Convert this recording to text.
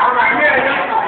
好完事儿了